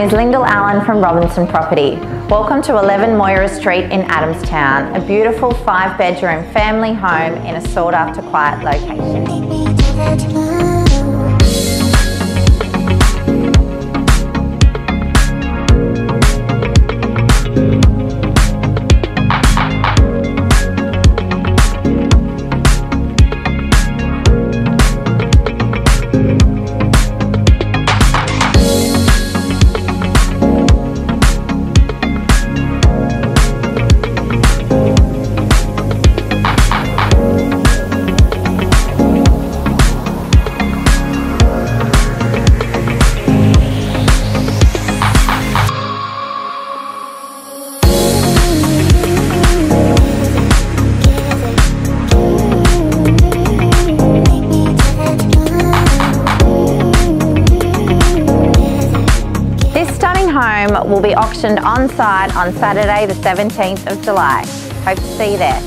is Lyndall Allen from Robinson Property. Welcome to 11 Moira Street in Adamstown, a beautiful five bedroom family home in a sought after quiet location. Stunning home will be auctioned on site on Saturday the 17th of July. Hope to see you there.